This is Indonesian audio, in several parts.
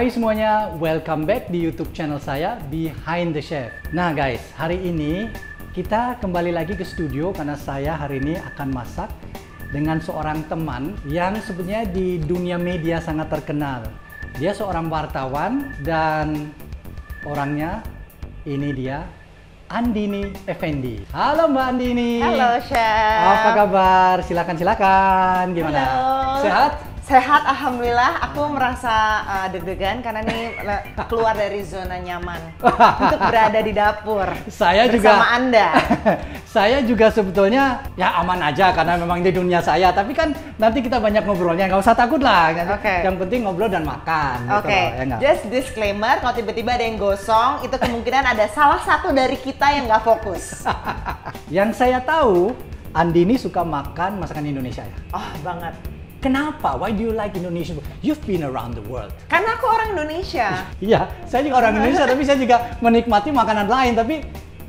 Hai semuanya, welcome back di YouTube channel saya Behind the Chef. Nah guys, hari ini kita kembali lagi ke studio karena saya hari ini akan masak dengan seorang teman yang sebenarnya di dunia media sangat terkenal. Dia seorang wartawan dan orangnya ini dia Andini Effendi. Halo Mbak Andini. Halo Chef. Apa kabar? Silakan silakan. Gimana? Halo. Sehat? Sehat, alhamdulillah. Aku merasa uh, deg-degan karena nih le- keluar dari zona nyaman untuk berada di dapur. Saya juga Anda. saya juga sebetulnya ya aman aja karena memang di dunia saya. Tapi kan nanti kita banyak ngobrolnya, nggak usah takut lah. Oke. Yang penting ngobrol dan makan. gitu Oke, loh, ya just disclaimer, kalau tiba-tiba ada yang gosong, itu kemungkinan ada salah satu dari kita yang nggak fokus. Yang saya tahu, Andini suka makan masakan Indonesia ya. Oh, banget. Kenapa? Why do you like Indonesian food? You've been around the world. Karena aku orang Indonesia. Iya, saya juga orang Indonesia, tapi saya juga menikmati makanan lain. Tapi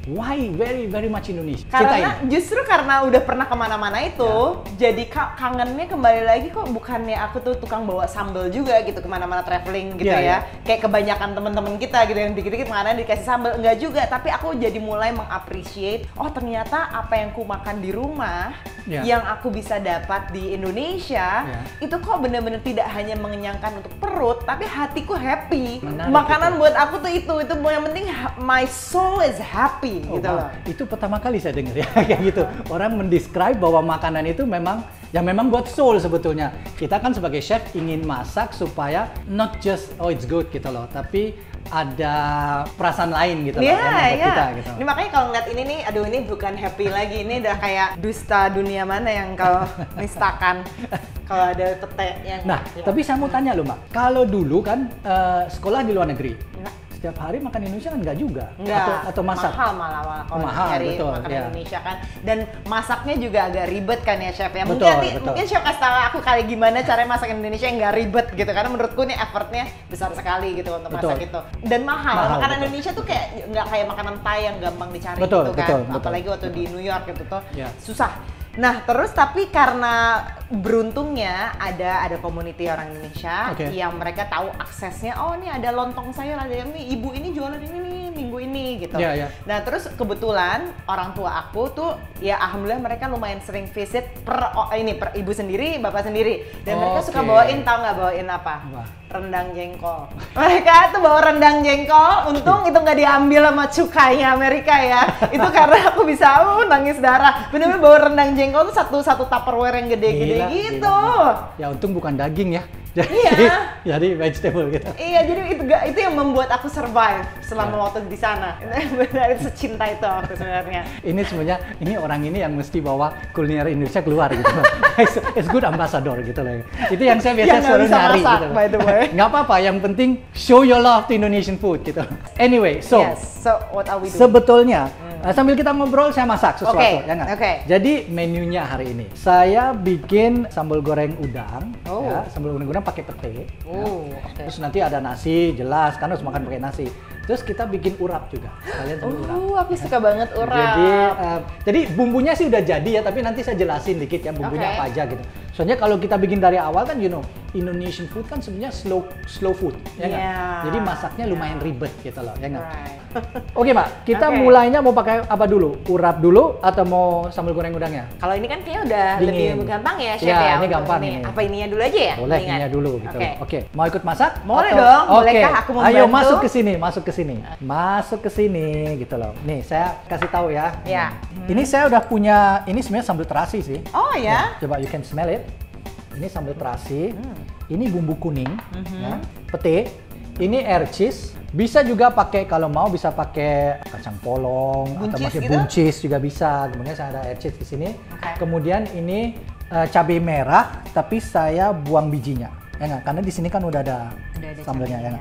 why very very much Indonesia? Karena Ceritain. justru karena udah pernah ke mana-mana itu, jadi ka- kangennya kembali lagi kok bukannya aku tuh tukang bawa sambal juga gitu ke mana-mana traveling gitu Iya, ya. iya. Kayak kebanyakan teman-teman kita gitu yang dikit-dikit makanan dikasih sambal enggak juga, tapi aku jadi mulai mengappreciate oh ternyata apa yang ku makan di rumah Iya. yang aku bisa dapat di Indonesia Iya. itu kok bener-bener tidak hanya mengenyangkan untuk perut, tapi hatiku happy. Menarik Makanan itu. buat aku tuh itu itu yang penting my soul is happy Oh, gitu wow. loh. Itu pertama kali saya dengar ya kayak gitu. Orang mendescribe bahwa makanan itu memang ya memang buat soul sebetulnya. Kita kan sebagai chef ingin masak supaya not just oh it's good gitu loh, tapi ada perasaan lain gitu loh Iya, yang membuat iya. kita gitu. Ini makanya kalau ngeliat ini nih, aduh ini bukan happy lagi, ini udah kayak dusta dunia mana yang kau nistakan. kalau ada pete yang Nah, yang- tapi saya mau tanya loh, Mbak. Kalau dulu kan eh, sekolah di luar negeri, Enggak. Setiap hari makan Indonesia kan nggak juga? Enggak, Atau, atau masak? mahal malah malah kalau Mahal, nyari betul, makanan iya. Indonesia kan dan masaknya juga agak ribet kan ya chef ya mungkin Betul, nanti betul. mungkin chef kasih tahu aku kali gimana cara masak Indonesia yang nggak ribet gitu karena menurutku nih effortnya besar sekali gitu untuk Betul. masak itu dan mahal, Mahal, makanan betul. Indonesia tuh kayak nggak kayak makanan Thai yang gampang dicari Betul, gitu kan betul, betul. apalagi waktu di New York gitu tuh Iya. susah Nah terus tapi karena beruntungnya ada ada community orang Indonesia Oke. yang mereka tahu aksesnya oh ini ada lontong sayur ada yang ini ibu ini jualan ini nih ini gitu. Iya, iya. Nah terus kebetulan orang tua aku tuh ya alhamdulillah mereka lumayan sering visit per oh, ini per ibu sendiri bapak sendiri dan mereka suka bawain tahu nggak bawain apa? Apa? Rendang jengkol. Mereka tuh bawa rendang jengkol, untung itu nggak diambil sama cukainya Amerika ya. itu karena aku bisa uh, nangis darah. Bener-bener bawa rendang jengkol tuh satu satu tupperware yang gede-gede gitu. gila. Ya untung bukan daging ya. Jadi, Iya. jadi vegetable gitu. Iya, jadi itu itu yang membuat aku survive selama Ya. waktu di sana. Benar itu secinta itu aku sebenarnya. Ini sebenarnya ini orang ini yang mesti bawa kuliner Indonesia keluar gitu. it's, it's good ambassador gitu loh. Itu yang saya biasa selalu nyari masak, gitu. by the way. Nggak apa-apa, yang penting show your love to Indonesian food gitu. Anyway, so yes. So what are we doing? sebetulnya eh, sambil kita ngobrol saya masak sesuatu Oke, ya nggak? oke. Jadi menunya hari ini saya bikin sambal goreng udang Oh. ya, sambal goreng udang pakai pete. Oh, ya. oke. Terus nanti ada nasi, jelas karena harus makan pakai nasi. Terus kita bikin urap juga. Kalian sambil urap. Oh, aku suka banget urap. Jadi, eh, jadi bumbunya sih udah jadi ya, tapi nanti saya jelasin dikit ya bumbunya Oke. apa aja gitu. Soalnya kalau kita bikin dari awal kan, you know, Indonesian food kan sebenarnya slow slow food, ya nggak? Iya. Jadi masaknya lumayan ribet gitu loh, ya nggak? Right. Oke Mbak, kita Oke. mulainya mau pakai apa dulu? Urap dulu atau mau sambal goreng udangnya? Kalau ini kan kayaknya udah Dingin. lebih gampang ya, chef Iya, ya. ini gampang ini. Apa ininya dulu aja ya? Boleh ininya dulu gitu. Oke. Oke, mau ikut masak? Boleh Atau- dong, Oke. bolehkah aku Ayo membantu? masuk ke sini, masuk ke sini. Masuk ke sini gitu loh. Nih, saya kasih tahu ya. Iya. Hmm. Ini saya udah punya, ini sebenarnya sambal terasi sih. Oh ya. Coba you can smell it. Ini sambal terasi. Hmm. Ini bumbu kuning, Mhm. ya. pete. Ini air cheese. Bisa juga pakai kalau mau bisa pakai kacang polong atau Buncis pakai gitu? buncis juga bisa. Kemudian saya ada air cheese di sini. Oke. Kemudian ini eh, cabai merah tapi saya buang bijinya. Ya nggak? Karena di sini kan udah ada, Udah ada sambelnya ya.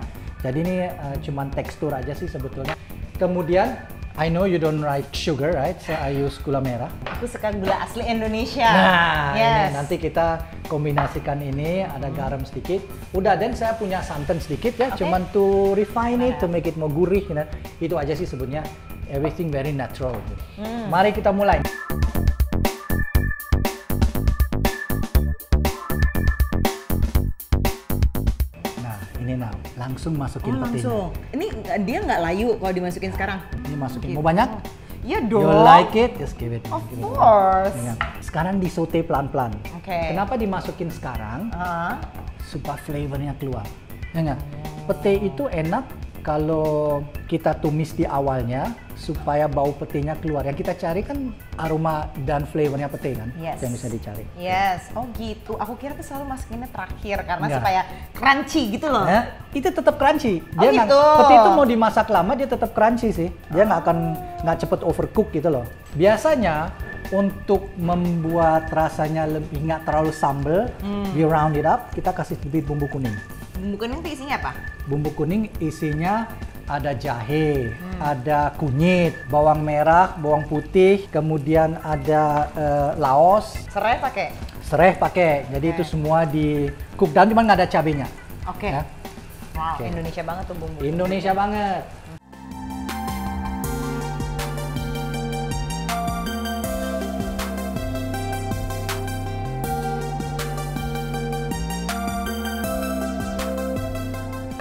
Jadi ini eh, cuman tekstur aja sih sebetulnya. Kemudian I know you don't like sugar, right? So I use gula merah. Aku suka gula asli Indonesia. Nah, ini yes. nanti kita kombinasikan ini, ada garam sedikit. Udah, dan saya punya santan sedikit ya, Oke. cuman to refine it, to make it more gurih. You know. Itu aja sih sebenarnya. Everything very natural. Hmm. Mari kita mulai. Langsung masukin Oh langsung. Ini nggak- dia nggak layu kalau dimasukin sekarang. Ini masukin. Gitu. Mau banyak? Iya dong. You like it? Just give it. Of Give it. course. Ya. Sekarang disote pelan-pelan. Oke. Kenapa dimasukin sekarang? Ah, Supaya flavornya keluar. Ya nggak? Pete itu enak kalau kita tumis di awalnya supaya bau petenya keluar. Yang kita cari kan aroma dan flavornya pete kan? Yes. Yang bisa dicari. Yes, oh gitu. Aku kira tuh selalu masukinnya terakhir karena Enggak. supaya crunchy gitu loh. Ya, itu tetap crunchy. Oh, nggak- gitu. pete itu mau dimasak lama dia tetap crunchy sih. Dia nggak akan nggak cepet overcook gitu loh. Biasanya untuk membuat rasanya lebih nggak terlalu sambel, Hmm. we round it up, kita kasih sedikit bumbu kuning. Bumbu kuning itu isinya apa? Bumbu kuning isinya ada jahe, Hmm. ada kunyit, bawang merah, bawang putih, kemudian ada eh, laos, Serai pakai. serai pakai. Jadi itu semua di cook down, cuman nggak ada cabenya. Oke. Ya. Wow, Oke. Indonesia banget tuh bumbu. Indonesia banget.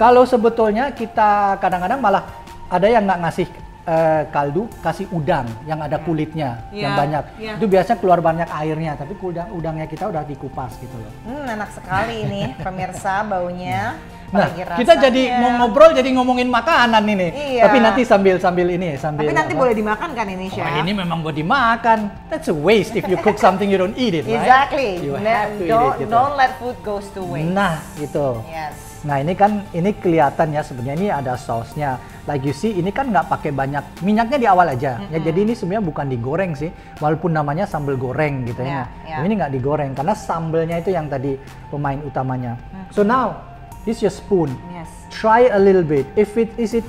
Kalau sebetulnya kita kadang-kadang malah ada yang nggak ngasih eh, kaldu, kasih udang yang ada kulitnya yang Iya, banyak. iya. Itu biasanya keluar banyak airnya, tapi udang udangnya kita udah dikupas gitu loh. Hmm, enak sekali ini pemirsa baunya. Nah, apalagi kita rasanya. jadi mau ngobrol jadi ngomongin makanan ini. Iya. Tapi nanti sambil sambil ini sambil Tapi nanti apa? boleh dimakan kan ini, Chef? Oh, ini memang buat dimakan. That's a waste if you cook something you don't eat it, right? Exactly. You have to eat don't, it gitu. don't let food goes to waste. Nah, gitu. Yes. Nah, ini kan ini kelihatan ya sebenarnya ini ada sausnya. Like you see, ini kan nggak pakai banyak minyaknya di awal aja. Ya, jadi ini sebenarnya bukan digoreng sih, walaupun namanya sambal goreng gitu ya. Ya, ya. Ini nggak digoreng karena sambelnya itu yang tadi pemain utamanya. Hmm. So now, this your spoon. Yes. Try a little bit. If it is it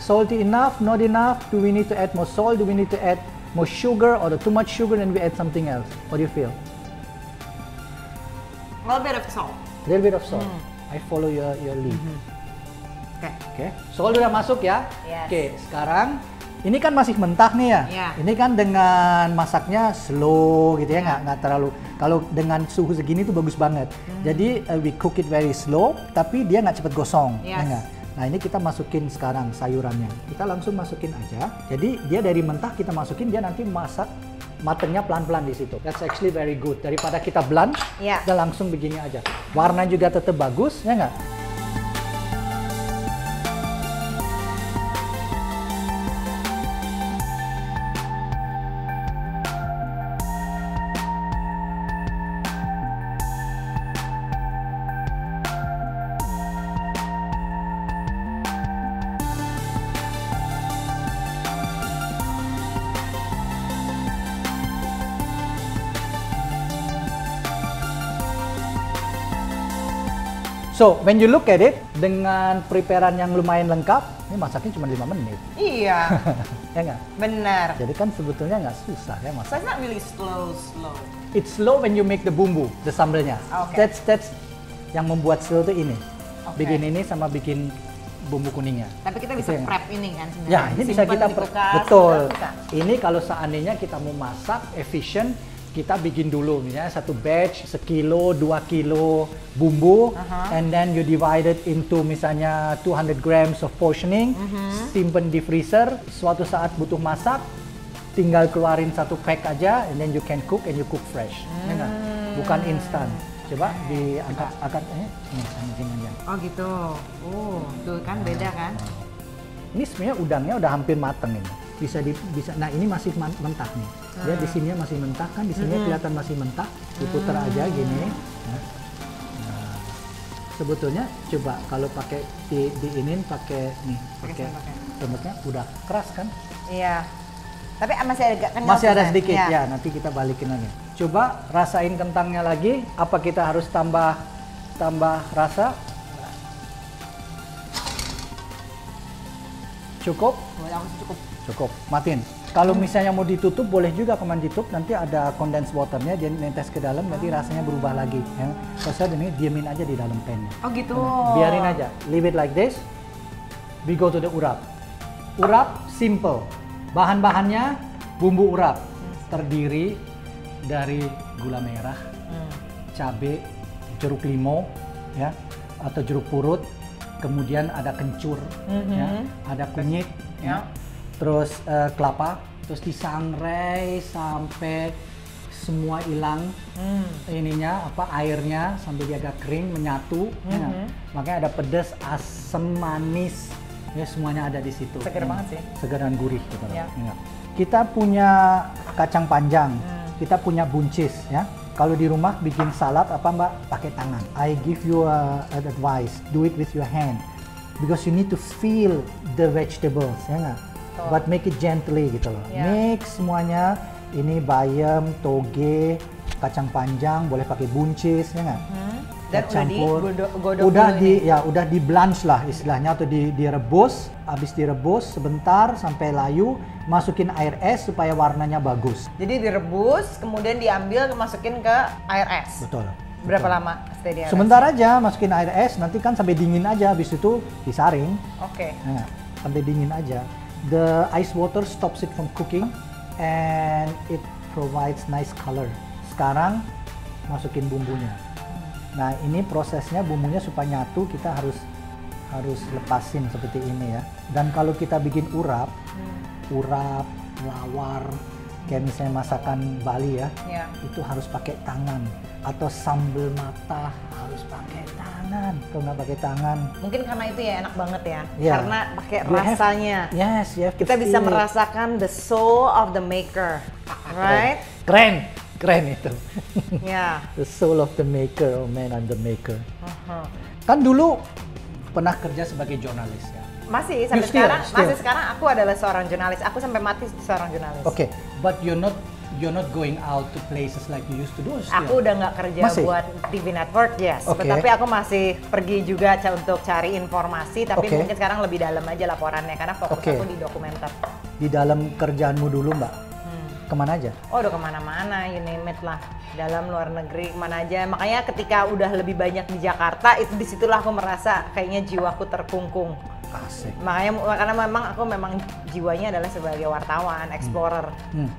salty enough, not enough, do we need to add more salt? Do we need to add more sugar or too much sugar and we add something else? What do you feel? A little bit of salt. A little bit of salt. Hmm. I follow your your lead. Oke. Oke. Salt udah masuk ya. Yes. Oke, sekarang ini kan masih mentah nih ya. Iya. Ini kan dengan masaknya slow gitu ya, Iya. nggak nggak terlalu. Kalau dengan suhu segini tuh bagus banget. Hmm. Jadi uh, we cook it very slow, tapi dia nggak cepet gosong. ya Yes. nggak? Nah ini kita masukin sekarang sayurannya. Kita langsung masukin aja. Jadi dia dari mentah kita masukin, dia nanti masak matengnya pelan-pelan di situ. That's actually very good. Daripada kita blanch, Iya. kita langsung begini aja. Warna juga tetap bagus, ya nggak? So, when you look at it, dengan preparean yang lumayan lengkap, ini masaknya cuma 5 menit. Iya, ya nggak? benar. Jadi kan sebetulnya nggak susah ya So masak. it's not really slow, slow. It's slow when you make the bumbu, the sambelnya. Oke. That's that's yang membuat slow itu ini. Oke. Bikin ini sama bikin bumbu kuningnya. Tapi kita bisa Itu prep ini kan sebenarnya. Ya, ini bisa Simpen kita di per- kulkas, betul. bisa. Ini kalau seandainya kita mau masak efisien, kita bikin dulu misalnya satu batch sekilo, dua kilo bumbu, Aha. and then you divide it into misalnya 200 grams of portioning, Mhm. simpen di freezer. Suatu saat butuh masak, tinggal keluarin satu pack aja, and then you can cook and you cook fresh. Ya nggak? Bukan instan. Coba diangkat angkat eh, ini. Oh gitu. Oh, tuh kan beda kan? Ini sebenarnya udangnya udah hampir mateng ini. Bisa di bisa nah ini masih mentah nih. Ya di sini masih mentah kan, di sini kelihatan masih mentah. Diputar aja gini. ya. Nah, sebetulnya coba kalau pakai di diinin pakai nih, Pakai sendoknya. udah keras kan? Iya. Tapi masih ada kenyal Masih ada sedikit Iya. ya, nanti kita balikin lagi. Coba rasain kentangnya lagi. Apa kita harus tambah tambah rasa? Cukup? Boleh aku sih cukup. Cukup, matiin. Kalau misalnya mau ditutup, boleh juga command ditutup. Nanti ada condensed waternya, dia netes ke dalam, nanti rasanya berubah lagi. Ya. Kalau saya ini diemin aja di dalam pan. Oh gitu. Biarin aja, leave it like this. We go to the urap. Urap simple. Bahan-bahannya bumbu urap. Terdiri dari gula merah, Hmm. cabe, jeruk limau, ya, atau jeruk purut, kemudian ada kencur, Mhm. ya, ada kunyit, Ya. ya. terus eh, kelapa, terus disangrai sampai semua hilang Hmm. ininya apa airnya sampai dia agak kering menyatu ya nggak? Mhm. makanya ada pedas asam manis ya semuanya ada di situ Seger Hmm. banget sih. segar dan gurih gitu loh, Ya. ya kita punya kacang panjang Hmm. kita punya buncis ya kalau di rumah bikin salad apa mbak? Pakai tangan. I give you a, an advice. Do it with your hand. Because you need to feel the vegetables ya nggak? Betul. but make it gently gitu loh. Ya. mix semuanya. Ini bayam toge kacang panjang boleh pakai buncis ya nggak? Hmm. Dan Kita udah campur. digodok-godok udah di ini. ya udah di blanch lah istilahnya atau di direbus habis direbus sebentar sampai layu masukin air es supaya warnanya bagus Jadi direbus, kemudian diambil, masukin ke air es. betul Berapa betul. lama stay di air es? sebentar aja masukin air es nanti kan sampai dingin aja habis itu disaring Oke. Nah, sampai dingin aja the ice water stops it from cooking and it provides nice color sekarang masukin bumbunya nah ini prosesnya bumbunya supaya nyatu kita harus harus lepasin seperti ini ya dan kalau kita bikin urap Hmm. urap lawar kayak misalnya masakan Bali ya Ya. itu harus pakai tangan atau sambal mata harus pakai tangan kalau nggak pakai tangan Mungkin karena itu ya enak banget ya. Ya. Karena pakai You have- rasanya. yes you have to Kita bisa it. merasakan the soul of the maker. Right? keren keren itu Ya. the soul of the maker oh man I'm the maker Uh-huh. kan dulu pernah kerja sebagai jurnalis ya Masih sampai You still- sekarang, still. masih sekarang aku adalah seorang jurnalis. Aku sampai mati seorang jurnalis. oke but you're not you're not going out to places like you used to do still. Aku udah nggak kerja Masih? buat TV Network, yes. Oke. Tapi aku masih pergi juga untuk cari informasi, tapi Oke. mungkin sekarang lebih dalam aja laporannya karena fokus Oke. aku di dokumenter. di dalam kerjaanmu dulu mbak. Ke mana aja Oh udah ke mana-mana, you name it lah. Dalam luar negeri ke mana aja. Makanya ketika udah lebih banyak di Jakarta, itu di situlah aku merasa kayaknya jiwaku terkungkung. asik Makanya karena memang aku memang jiwanya adalah sebagai wartawan, explorer. hmm.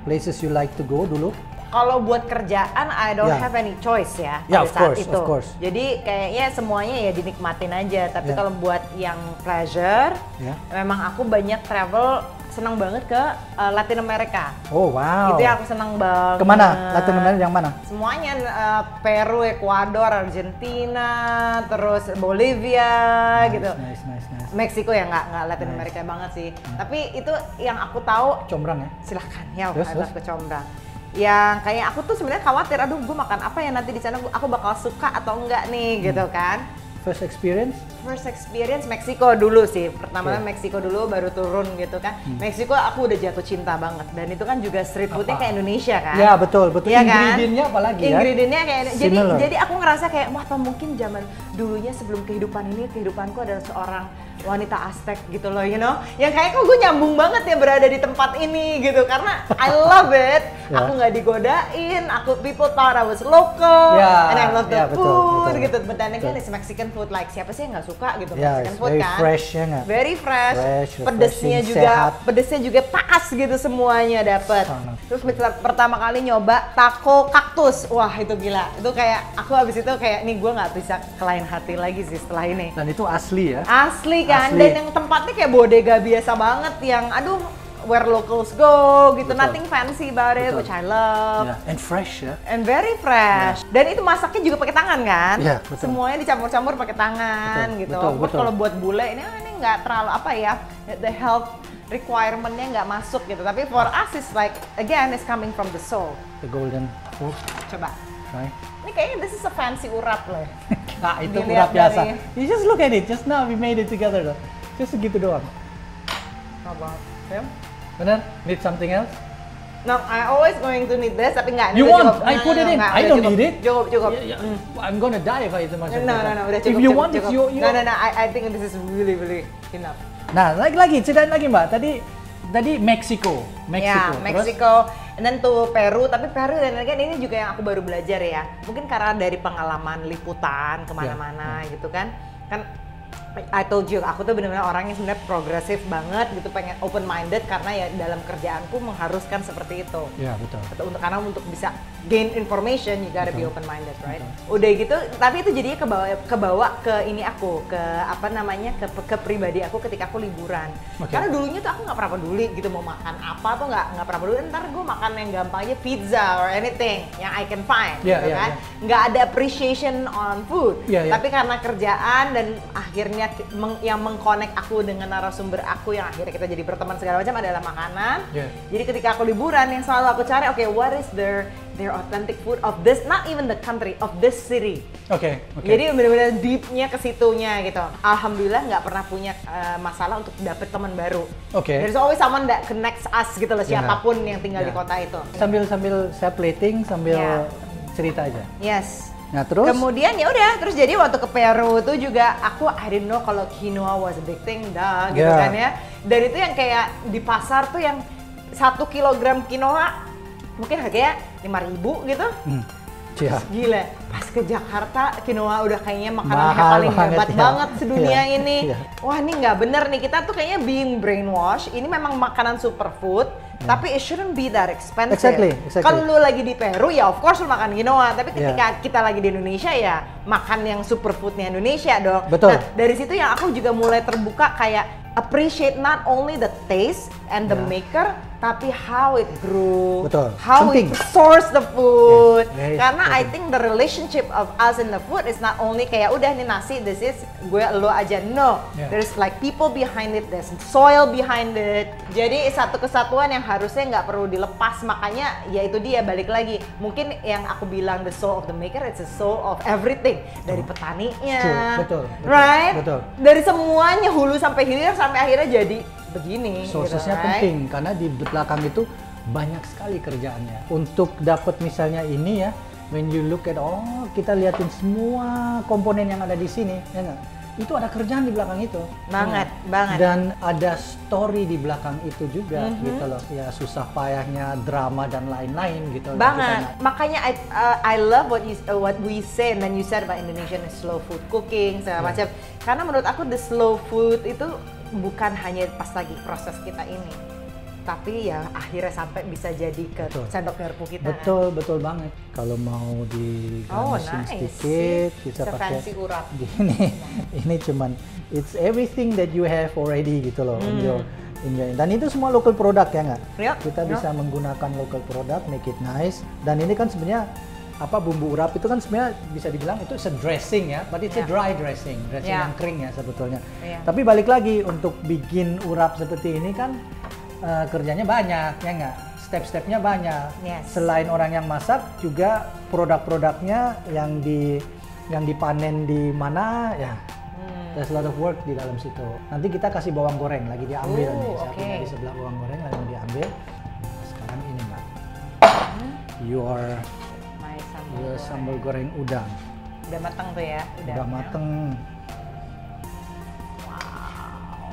places you like to go dulu Kalau buat kerjaan, I don't Ya. have any choice ya Ya, pada of saat course, itu. of course. Jadi kayaknya semuanya ya dinikmatin aja. Tapi Ya. kalau buat yang pleasure, ya memang aku banyak travel, senang banget ke uh, Latin America. oh wow Itu yang aku senang banget. ke mana Latin America yang mana Semuanya uh, Peru, Ekuador, Argentina, terus Bolivia nice, gitu. nice nice nice Meksiko ya nggak nggak Latin Nice. America banget sih. Tapi itu yang aku tahu combrang ya silahkan ya Terus, terus? love kecombrang yang kayak aku tuh sebenarnya khawatir aduh gue makan apa ya nanti di sana aku bakal suka atau enggak nih Hmm. gitu kan first experience first experience Meksiko dulu sih pertama Oke. Meksiko dulu baru turun gitu kan Hmm. Meksiko aku udah jatuh cinta banget dan itu kan juga street foodnya kayak Indonesia kan ya betul betul kan? ingredientnya apalagi ya Ingredientnya kayak jadi Similar. jadi aku ngerasa kayak wah apa mungkin zaman dulunya sebelum kehidupan ini kehidupanku adalah seorang wanita Aztec gitu loh, you know. Yang kayak kok gue nyambung banget ya berada di tempat ini gitu karena I love it. Ya. Aku nggak digodain, aku people thought I was local Ya, and I love the ya, betul, food betul. gitu. But then again it's Mexican food like siapa sih yang nggak suka gitu Ya, Mexican food very kan. fresh ya nggak? Very fresh. Fresh, pedesnya juga sehat. pedesnya juga pas gitu semuanya dapet. Sangat. Terus per- pertama kali nyoba taco kaktus, wah itu gila. Itu kayak aku habis itu kayak nih gue nggak bisa kelain hati lagi sih setelah ini. dan itu asli ya Asli kan, Asli. dan yang tempatnya kayak bodega biasa banget yang aduh where locals go gitu, Betul. nothing fancy about it, Betul. which I love. Ya, and fresh ya And very fresh. Dan itu masaknya juga pakai tangan kan? Iya, betul. Semuanya dicampur-campur pakai tangan Betul, gitu. betul, betul. kalau buat bule ini ini nggak terlalu apa ya? The health requirement-nya nggak masuk gitu. Tapi for us it's like again it's coming from the soul. the golden oh, Coba. try Ini kayaknya this is a fancy urap loh. Nah, itu Dilihat urap biasa. dari- You just look at it. Just now we made it together loh. Just segitu doang. Coba. Ya. Bener? Need something else? No, I always going to need this, tapi nggak. You want? cukup. I put it in. nggak, I don't cukup. need it. Cukup, cukup. Yeah, yeah. Mm. I'm gonna die if I eat too much. No, no, no, udah If cukup. you cukup, want, it's cukup. your, your. No, no, no, I, I think this is really, really enough. Nah, lagi lagi, ceritain lagi mbak. Tadi tadi Meksiko, Meksiko. Ya, Meksiko, and then tuh Peru, tapi Peru dan lain ini juga yang aku baru belajar ya. Mungkin karena dari pengalaman liputan ke mana-mana Ya, gitu kan, kan I told you, aku tuh benar-benar orang yang sebenarnya progresif banget gitu, pengen open minded karena ya dalam kerjaanku mengharuskan seperti itu. Ya betul. Untuk karena untuk bisa gain information, you gotta be Betul. open minded, right? Udah gitu, tapi itu jadinya kebawa kebawa ke ini aku, ke apa namanya, ke ke pribadi aku ketika aku liburan. Oke. Karena dulunya tuh aku nggak pernah peduli gitu mau makan apa tuh nggak nggak pernah peduli. Ntar gue makan yang gampang aja pizza or anything yang I can find, Iya, gitu iya, kan? iya. Nggak ada appreciation on food. Iya, iya. Tapi karena kerjaan dan akhirnya meng- yang mengkonek aku dengan narasumber aku yang akhirnya kita jadi berteman segala macam adalah makanan. Iya. Jadi ketika aku liburan yang selalu aku cari, oke, what is their their authentic food of this, not even the country, of this city. Oke, oke. Jadi benar-benar deepnya ke situnya gitu. Alhamdulillah nggak pernah punya uh, masalah untuk dapet teman baru. Oke. There's always someone that connects us gitu loh, siapa pun yang tinggal di Ya. kota itu. sambil sambil saya plating sambil Ya. cerita aja. Yes. Nah terus Kemudian ya udah, terus jadi waktu ke Peru itu juga aku I didn't know kalau quinoa was a big thing dah gitu Yeah. kan ya. Dan itu yang kayak di pasar tuh yang satu kilogram quinoa mungkin harganya 5000 gitu. Hmm, cia. Gila, pas ke Jakarta quinoa udah kayaknya makanan yang paling banget, hebat ya. banget sedunia Iya, ini. iya. Wah ini nggak bener nih, kita tuh kayaknya being brainwash. Ini memang makanan superfood, tapi it shouldn't be that expensive. Exactly, exactly. Kalau lu lagi di Peru ya of course lu makan quinoa, tapi Iya. ketika kita lagi di Indonesia ya makan yang superfoodnya Indonesia dong. Betul. Nah, dari situ yang aku juga mulai terbuka kayak appreciate not only the taste and the Ya. maker, tapi how it grew, Betul. how Penting. it source the food. Yes, very Karena I important. think the relationship of us in the food is not only kayak udah nih nasi, this is gue lo aja. No, Yeah. there's like people behind it, there's soil behind it. Jadi satu kesatuan yang harusnya nggak perlu dilepas. Makanya ya itu dia balik lagi. Mungkin yang aku bilang the soul of the maker, it's the soul of everything dari petaninya, Betul, betul, betul, right? betul. Dari semuanya hulu sampai hilir sampai akhirnya jadi begini. gitu, Sourcesnya right? penting karena di belakang itu banyak sekali kerjaannya. Untuk dapat misalnya ini ya, when you look at oh kita liatin semua komponen yang ada di sini, ya nggak? Itu ada kerjaan di belakang itu. Banget, Ya. banget. Dan ada story di belakang itu juga Mhm. gitu loh. Ya susah payahnya, drama dan lain-lain gitu. banget Kita- makanya I uh, I love what you uh, what we say and then you said about Indonesian is slow food cooking segala Yeah. macam karena menurut aku the slow food itu bukan hanya pas lagi proses kita ini tapi ya akhirnya sampai bisa jadi ke Betul. sendok garpu kita Betul, betul banget. Kalau mau di Oh, nice. sedikit, bisa It's pakai urap. Gini, ini cuman it's everything that you have already gitu loh in Hmm. your in your- dan itu semua local product ya nggak? Yep, Kita yep. bisa menggunakan local product, make it nice. Dan ini kan sebenarnya apa bumbu urap itu kan sebenarnya bisa dibilang itu a dressing ya, but it's a Yeah. dry dressing, dressing Yeah. yang kering ya sebetulnya. Yeah. Tapi balik lagi untuk bikin urap seperti ini kan eh, kerjanya banyak ya nggak? Step-stepnya banyak. Yes. Selain orang yang masak juga produk-produknya yang di yang dipanen di mana ya Hmm. There's a lot of work di dalam situ. Nanti kita kasih bawang goreng lagi diambil Oh, nih. Saya punya di sebelah bawang goreng lagi diambil. Sekarang ini mbak, Hmm. your My sambal goreng. udang udah matang tuh ya udah mateng. wow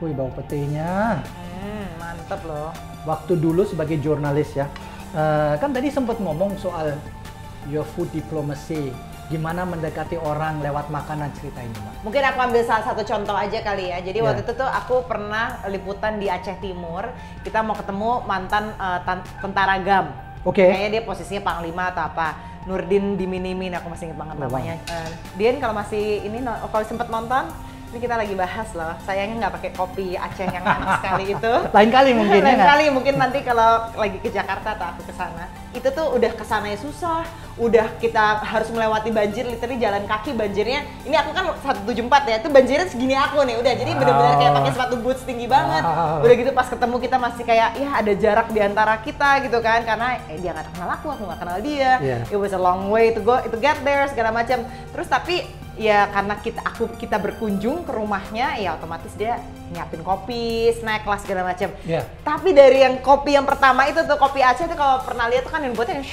Wih bau petihnya. hmm, mantep loh Waktu dulu sebagai jurnalis ya, eh, kan tadi sempat ngomong soal your food diplomacy. Gimana mendekati orang lewat makanan cerita ini mbak? Mungkin aku ambil salah satu contoh aja kali ya. Jadi Ya. waktu itu tuh aku pernah liputan di Aceh Timur. Kita mau ketemu mantan tan- tentara GAM. Oke. Kayaknya dia posisinya panglima atau apa. Nurdin Diminimin, aku masih ingat banget namanya. Eh, Dian kalau masih ini kalau sempat nonton, ini kita lagi bahas loh. Sayangnya nggak pakai kopi Aceh yang manis sekali itu. Lain kali mungkin ya Lain nggak? kali mungkin nanti kalau lagi ke Jakarta atau aku ke sana. Itu tuh udah ke sananya susah, udah kita harus melewati banjir, literally jalan kaki banjirnya. Ini aku kan 174 ya, itu banjirnya segini aku nih, udah jadi bener-bener kayak pakai sepatu boots tinggi banget. Udah gitu pas ketemu kita masih kayak ya ada jarak di antara kita gitu kan, karena eh, dia nggak kenal aku, aku nggak kenal dia. Yeah. It was a long way to go, to get there segala macam. Terus tapi ya karena kita aku kita berkunjung ke rumahnya, ya otomatis dia nyiapin kopi, snack lah segala macam. Iya. Tapi dari yang kopi yang pertama itu tuh kopi Aceh tuh kalau pernah lihat tuh kan yang buatnya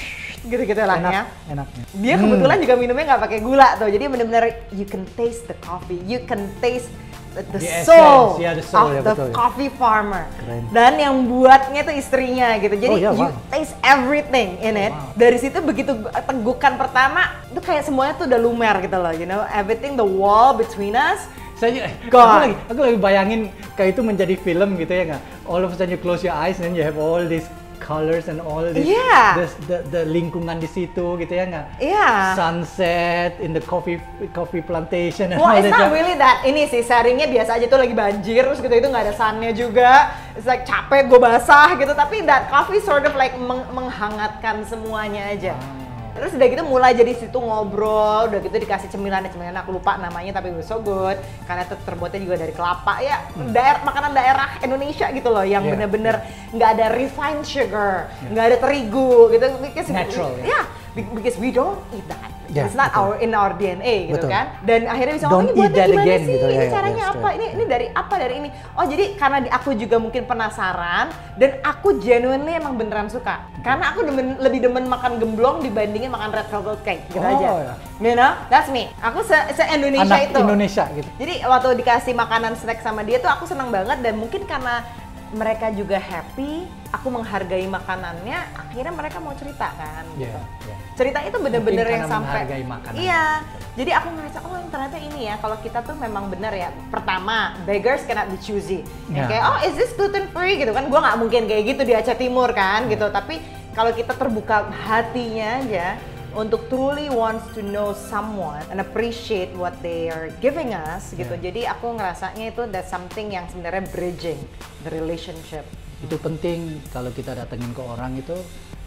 gitu-gitu lah Enak, ya. enaknya. Dia kebetulan juga minumnya nggak pakai gula tuh. Jadi bener-bener you can taste the coffee, you can taste the, the The soul, ya, the soul, of ya, the betul, ya. coffee farmer. Keren. Dan yang buatnya tuh istrinya gitu. Jadi Oh, ya, you wow. taste everything in it. wow. Dari situ begitu tegukan pertama, itu kayak semuanya tuh udah lumer gitu loh, you know, everything the wall between us. Saya aku God. lagi, aku lagi bayangin kayak itu menjadi film gitu ya nggak? All of a sudden you close your eyes and then you have all these colors and all this, Yeah. this- the, the lingkungan di situ gitu ya nggak? Iya. Sunset in the coffee coffee plantation and Wah, all it's that. not really that. Ini sih sharingnya biasa aja tuh lagi banjir, terus gitu itu nggak ada sunnya juga. It's like capek, gue basah gitu. Tapi that coffee sort of like meng- menghangatkan semuanya aja. Wow. Terus udah gitu mulai jadi situ ngobrol, udah gitu dikasih cemilan, cemilan aku lupa namanya tapi was so good karena itu terbuatnya juga dari kelapa ya daerah makanan daerah Indonesia gitu loh yang Hmm. Yeah, bener-bener nggak ada refined sugar, nggak ada terigu gitu. Because, Natural, ya. Yeah, be- because we don't eat that. Yeah, It's not betul. our in our DNA gitu Betul. kan. Dan akhirnya bisa ngomong ini buatnya gimana again sih? gitu, ini ya, ya, caranya that's apa? Ini ini dari apa dari ini? Oh jadi karena di- aku juga mungkin penasaran dan aku genuinely emang beneran suka. Karena aku demen, lebih demen makan gemblong dibandingin makan red velvet cake gitu Oh, aja. ya. You know, that's me. Aku se, se Indonesia Anak itu. Indonesia gitu. Jadi waktu dikasih makanan snack sama dia tuh aku senang banget dan mungkin karena mereka juga happy, aku menghargai makanannya, akhirnya mereka mau cerita kan. Iya, gitu. iya. Cerita itu bener-bener yang sampai. Iya. Jadi aku ngerasa oh ternyata ini ya kalau kita tuh memang bener ya. Pertama, beggars cannot be choosy. Yang Ya. kayak oh is this gluten free gitu kan? Gua nggak mungkin kayak gitu di Aceh Timur kan gitu. Tapi kalau kita terbuka hatinya aja untuk truly wants to know someone and appreciate what they are giving us gitu. Jadi aku ngerasanya itu that's something yang sebenarnya bridging the relationship. Itu penting kalau kita datengin ke orang itu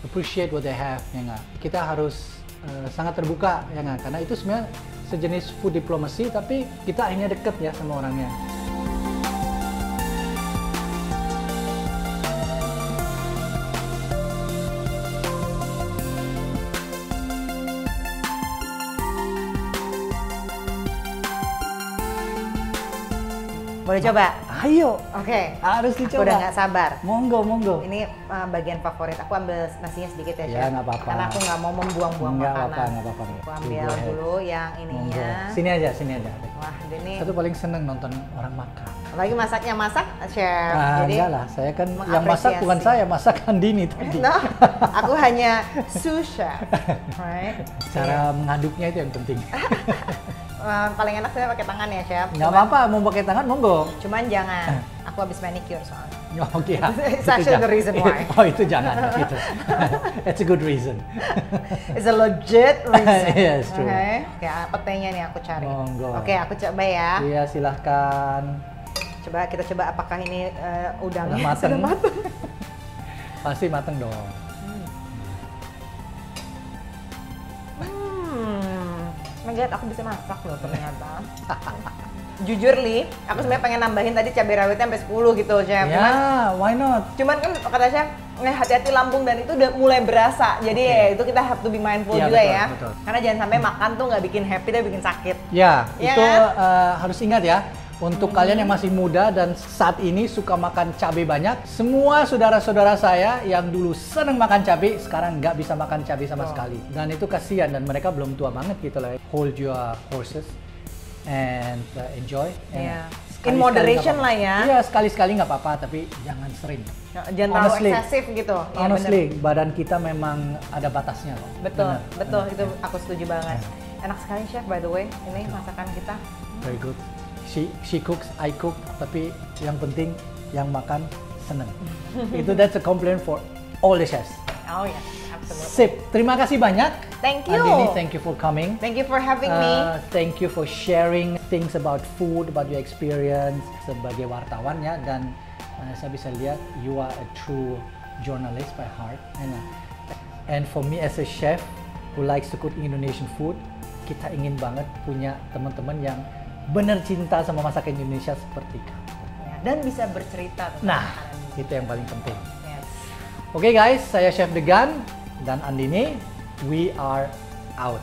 appreciate what they have ya nggak? Kita harus eh, sangat terbuka ya nggak? Karena itu sebenarnya sejenis food diplomacy tapi kita akhirnya deket ya sama orangnya. Boleh coba? Ayo, Oke. harus Aku dicoba. udah nggak sabar. Monggo, monggo. Ini uh, bagian favorit. Aku ambil nasinya sedikit ya, Ya, Chef. nggak apa-apa. Karena aku nggak mau membuang-buang Nggak makanan. apa-apa, nggak apa-apa. Aku ambil ahead. dulu yang Monggo. ininya. Sini aja, sini aja. Wah, ini Satu paling seneng nonton orang makan. lagi masaknya masak, Chef. Ah, Jadi enggak lah, saya kan yang masak bukan saya, masak Andini tadi. No, aku hanya sous chef, right? Cara mengaduknya itu yang penting. Uh, paling enak saya pakai tangan ya, Chef. Nggak apa-apa, mau pakai tangan monggo. Cuman jangan. Aku habis manicure soalnya. Oke ya. It's Itu actually the reason why. Oh itu jangan gitu. It's a good reason. It's a legit reason. Yes, true. Oke, Oke, petenya nih aku cari. Monggo. Oke, aku coba ya. Iya silahkan. Coba kita coba apakah ini eh, udangnya mateng. sudah mateng. Pasti mateng dong. My God, aku bisa masak loh ternyata. Jujur li, aku sebenarnya pengen nambahin tadi cabai rawitnya sampai 10 gitu, chef. Cuman, Ya, why not? cuman kan kata chef, eh, hati-hati lambung dan itu udah mulai berasa. Jadi Oke. ya itu kita have to be mindful Iya, juga betul, ya. betul. Karena jangan sampai makan tuh nggak bikin happy, tapi bikin sakit. Ya, Iya itu kan? eh, harus ingat ya. Untuk kalian yang masih muda dan saat ini suka makan cabai banyak, semua saudara-saudara saya yang dulu seneng makan cabai, sekarang nggak bisa makan cabai sama Oh. sekali. Dan itu kasihan dan mereka belum tua banget gitu lah. Hold your horses and uh, enjoy. And Iya. sekali-sekali In moderation apa-apa. lah ya. Iya, sekali-sekali nggak apa-apa, tapi jangan sering. Jangan terlalu eksesif gitu. Iya, Honestly, bener. badan kita memang ada batasnya loh. Betul, Bener, betul. bener. Itu aku setuju banget. Enak sekali chef by the way. Ini masakan kita. Very good. She she cooks, I cook, tapi yang penting yang makan seneng. Itu that's a compliment for all the chefs. Oh ya, absolutely. Sip. Terima kasih banyak. Thank you. Andini, thank you for coming. Thank you for having me. Uh, thank you for sharing things about food, about your experience sebagai wartawan ya dan uh, saya bisa lihat you are a true journalist by heart. And, uh, and for me as a chef who likes to cook Indonesian food, kita ingin banget punya teman-teman yang benar cinta sama masakan Indonesia seperti kamu. Ya, dan bisa bercerita tentang Nah, makanan. itu yang paling penting. Yes. Oke guys, saya Chef Degan dan Andini. We are out.